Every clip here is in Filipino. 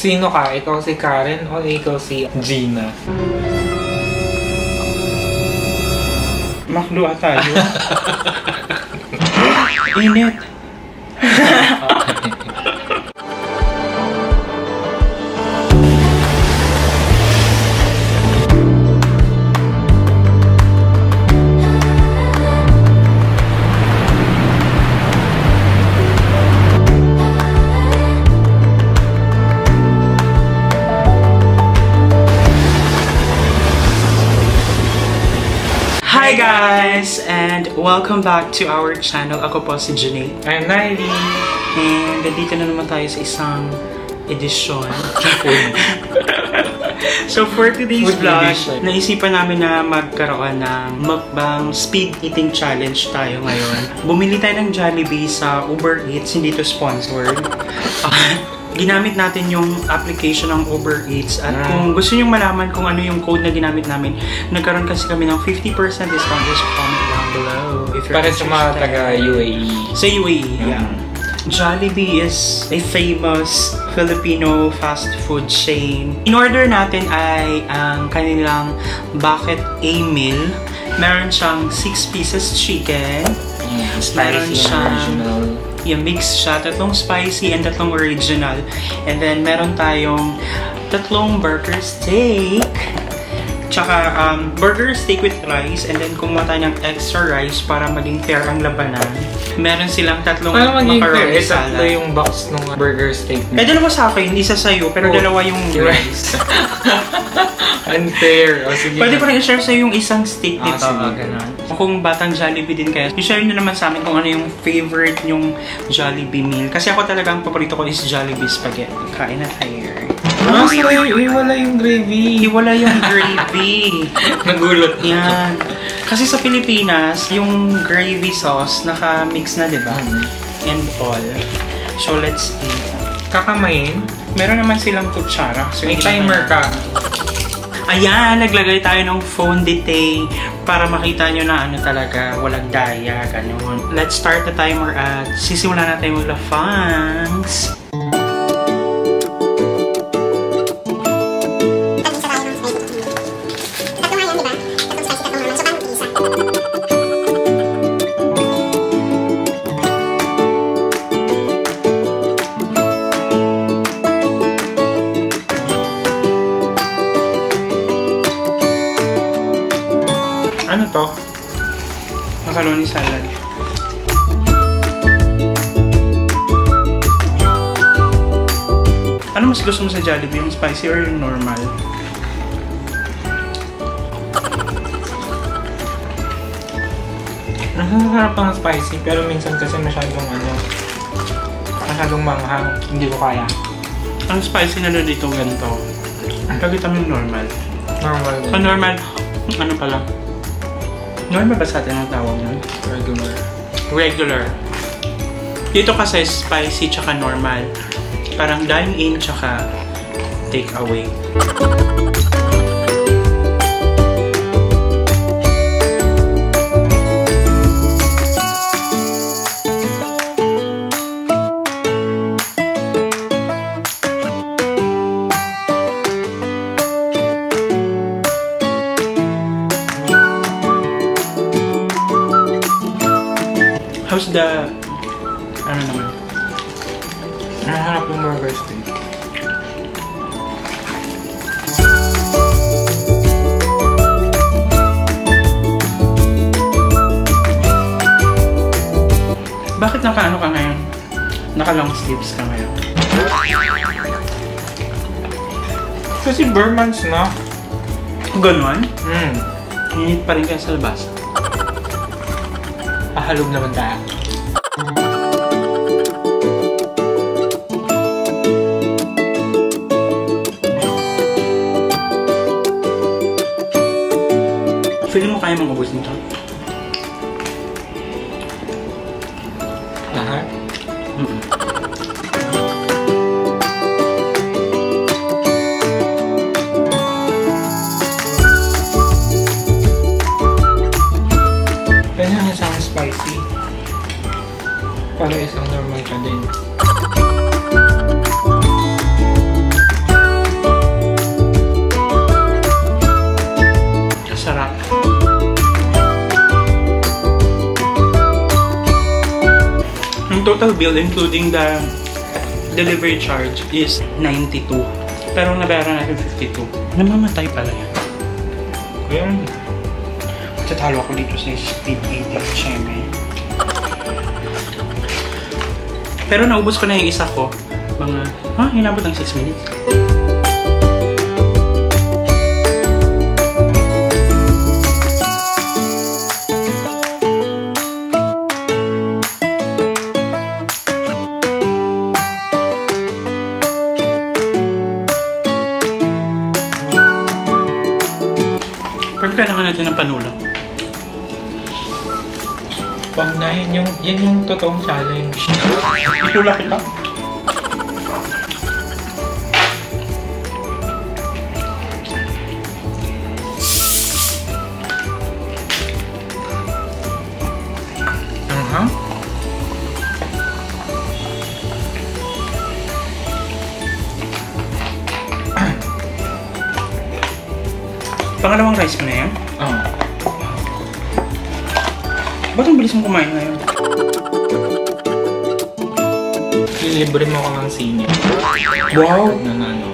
Sino ka? Ikaw si Karen o ikaw si Gina? Makluwa tayo. Init. Hi guys! And welcome back to our channel. Ako po si Janae. I'm Nairi. And nandito na naman tayo sa isang edisyon. so for today's Food vlog, edition. naisipan namin na magkaroon ng mukbang speed eating challenge tayo ngayon. Bumili tayo ng Jollibee sa Uber Eats, hindi to sponsored. Ginamit natin yung application ng Uber Eats at Ah. kung gusto nyo malaman kung ano yung code na ginamit namin, nagkaroon kasi kami ng 50% discount. Just comment down below if you're Para sa mga taga UAE. Sa UAE, yeah. Jollibee is a famous Filipino fast food chain. In order natin ay ang kanilang bucket A meal. Meron siyang 6 pieces chicken. Meron Spicy siyang- and original. Yung mix siya, tatlong spicy and tatlong original. And then meron tayong tatlong burger steak. Tsaka um, burger steak with rice and then kumuha tayo ng extra rice para maging fair ang labanan. Meron silang tatlong Paano maging fair? macaroni Eh, tatlo yung box ng burger steak Eh, dalawa sa akin, isa sa'yo, pero Oh, dalawa yung rice. Unfair. O sige. Pwede ko rin i-share sa yung isang steak Ah, dito. ah, ganun. Kung batang Jollibee din kayo, i-share nyo naman sa amin kung ano yung favorite yung Jollibee meal. Kasi ako talaga ang paborito ko is Jollibee spaghetti. Kain na tayo. Ah, sorry. Iwala yung gravy. Iwala yung gravy. Nagulot. Yan. Kasi sa Pilipinas, yung gravy sauce, naka-mix na, di ba? And all. So, let's eat. Kakamayin. Meron naman silang kutsara. So, May timer ka. Ayan, naglagay tayo ng phone detail para makita nyo na ano talaga, walang daya, ganun. Let's start the timer at sisimulan natin magla-fangs. Ano Ano mas gusto mo sa Jollibee? Yung spicy or yung normal? Nasasarap ang spicy, pero minsan kasi masyadong ano, masyadong manghang. Hindi ko kaya. Ang spicy na doon dito ganito. Pagkita mo yung normal. Normal din. Sa normal, ano pala? Normal ba sa atin ang tawag nun? Regular. Regular. Dito kasi spicy tsaka normal. Parang dine-in tsaka take away. How's the... Nahanap yung burger steak. Bakit naka-ano ka ngayon? Naka-long sleeves ka ngayon. Kasi Burmans na. Ganon? Hmm. Init pa rin kayo sa labas. Pahalog naman tayo. Feeling mo kaya mong ubus nito? Lahat? Mm-mm. Kanya isang spicy. Para isang total bill including the delivery charge is 92. Pero nabayaran natin 52. Namamatay pala yan. Kaya, Tatalo ako dito sa speed eating, syempre. Pero naubos ko na yung isa ko. Mga, ha? Hinabot ng 6 minutes. Pero kailangan natin ng panulang. pag na yun yung, yan yung totoong challenge. Itulak kita. Pangalawang rice mo na yan? Oh. Ba't ang bilis mo kumain ngayon? Ilibre mo ko ng sine. Wow! Na ano.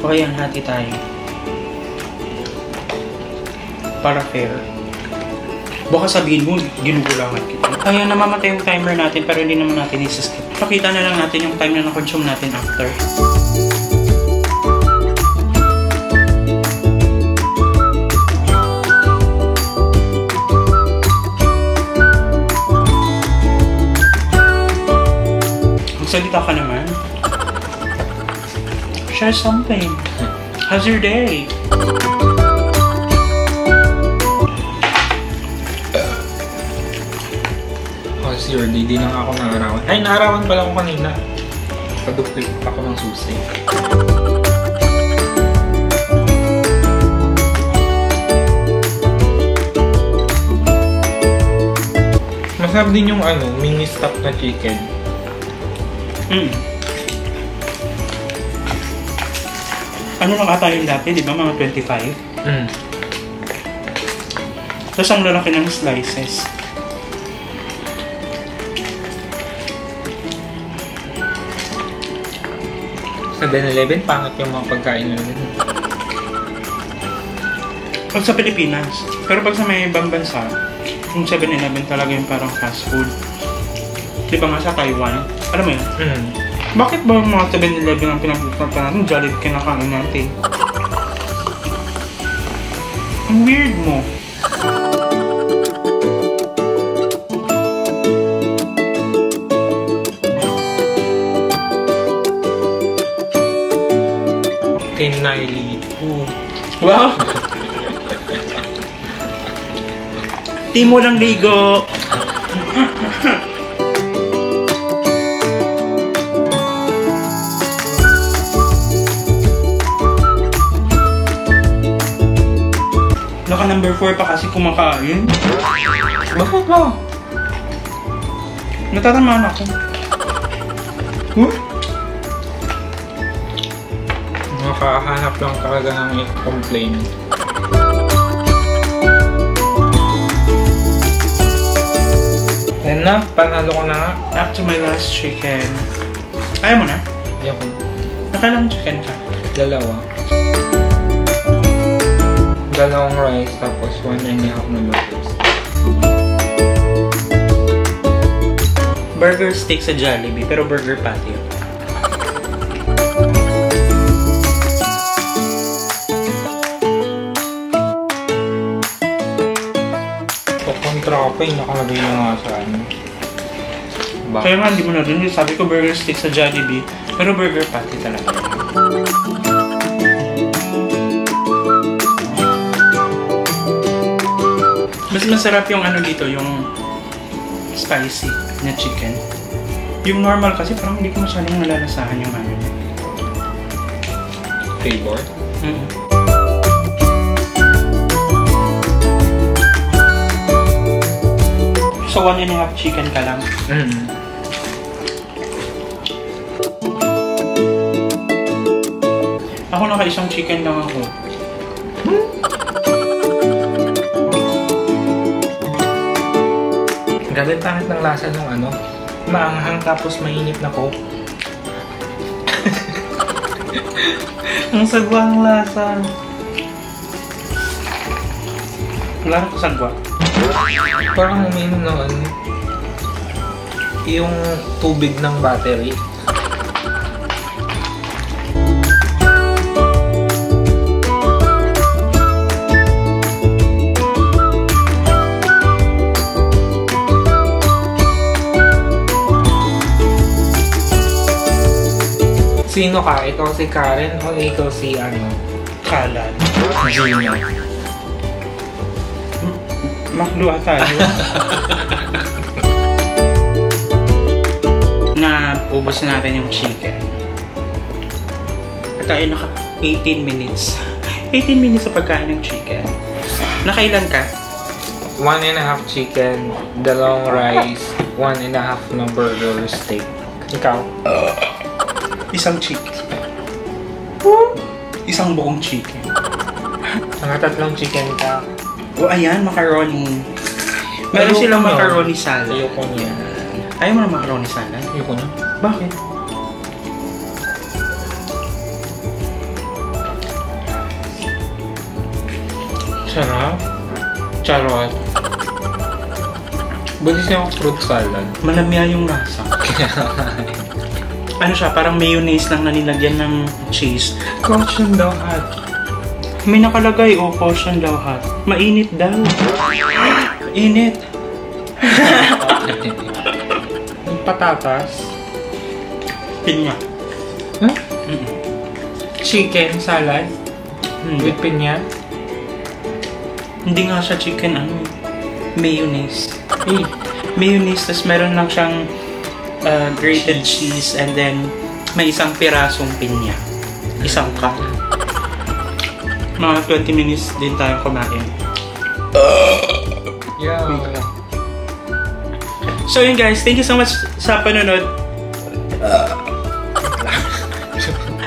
Okay, yan. Hati tayo. Para fair. Baka sabihin mo, ginugulangan kita. Kaya namamatay yung timer natin pero hindi naman natin isi-skip. Pakita na lang natin yung time na na-consume natin after. Magsalita ka naman. Share something. How's your day? Oh, zero day. Di na nga ako naarawan. Ay, naarawan pala ako kanina. Paduplit ako ng susi. Masarap din yung ano, mini stock na chicken. Mm. Ano lang ata yung dati, di ba? Mga 25. Mm. Tapos ang lalaki ng slices. Sa 7-Eleven, pangit yung mga pagkain nila. Pag sa Pilipinas. Pero pag sa may ibang bansa, yung 7-Eleven talaga yung parang fast food. Di ba nga sa Taiwan? Alam mo yun? Mm. Bakit ba yung mga 7-Eleven ang pinag-usapan natin? Jollibee kinakain natin. Ang weird mo. Kinali. Wow! Timo lang ligo. 4 pa kasi kumakain. Bakit ba? Natatamaan ako. Huh? Makakahanap lang talaga ng i-complain. Yan na, panalo ko na to my last chicken. Ayaw mo na? Yan ko. Nakailang chicken ka? Dalawa. Dalawang rice, tapos one and a half na burgers. Burger steak sa Jollibee, pero burger patty. yun. So, kontra ko pa yung nakalagay na nga sa ano. Kaya nga, hindi mo na rin. Sabi ko burger steak sa Jollibee, pero burger patty talaga. Mas masarap yung ano dito, yung spicy na chicken. Yung normal kasi parang hindi ko masyadong nalalasahan yung ano. Flavor? Mm. So, one and a half chicken ka lang. Mm. Ako naka isang chicken lang ako. Grabe pangit ng lasa ng ano. Maanghang tapos mainit na coke. Ang sagwa ang lasa. Wala ko sagwa. Parang uminom ng ano. Yung tubig ng battery. Sino ka? Ikaw si Karen o ikaw si ano? Kalan. Gina. Makluwa tayo. na ubos na natin yung chicken. At tayo naka 18 minutes. 18 minutes sa pagkain ng chicken. Nakailan ka? One and a half chicken, dalawang rice, one and a half na burger steak. Ikaw? Isang chicken. Isang buong chicken. Mga tatlong chicken ka. O ayan, macaroni. Meron Ayoko silang macaroni salad. Ayoko niya. Ayaw mo ng macaroni salad? Ayoko na. Bakit? Sarap. Charot. Bulis niya ako fruit salad. Malamya yung lasa. Ano siya, parang mayonnaise lang na nilagyan ng cheese. Caution daw at. May nakalagay, oh, caution daw hot. Mainit daw. Init. Yung patatas. Pinya. Huh? Mm-mm. Chicken salad Hindi. with pinya. Hindi nga siya chicken, ano, mayonnaise. Eh, Mayonnaise, tapos meron lang siyang uh, grated cheese and then may isang pirasong pinya. Isang cup. Mga 20 minutes din tayo kumain. yeah. So yun guys, thank you so much sa panonood.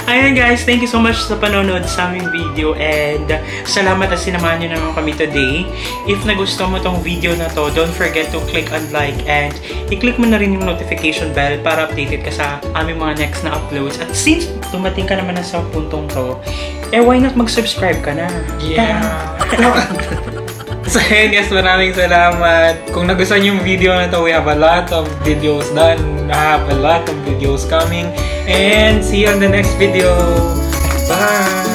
Ayan guys, thank you so much sa panonood sa aming video and salamat at sinamahan nyo naman kami today. If nagustuhan mo tong video na to, don't forget to click on like and i-click mo na rin yung notification bell para updated ka sa aming mga next na uploads. At since dumating ka naman na sa puntong to, eh why not mag-subscribe ka na? Yeah. so yun maraming salamat. Kung nagustuhan yung video na to, we have a lot of videos done. I have a lot of videos coming. And see you on the next video. Bye!